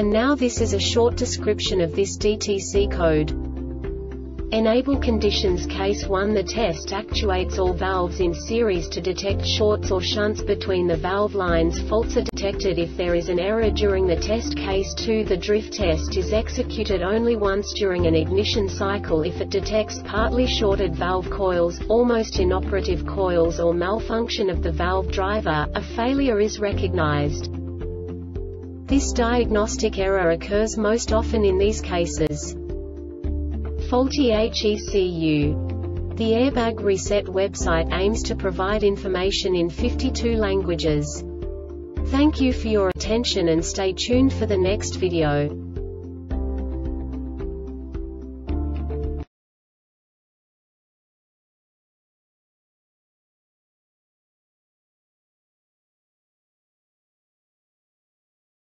And now this is a short description of this DTC code. Enable conditions Case 1 The test actuates all valves in series to detect shorts or shunts between the valve lines. Faults are detected if there is an error during the test. Case 2 The drift test is executed only once during an ignition cycle. If it detects partly shorted valve coils, almost inoperative coils or malfunction of the valve driver, a failure is recognized. This diagnostic error occurs most often in these cases. Faulty HECU. The Airbag Reset website aims to provide information in 52 languages. Thank you for your attention and stay tuned for the next video.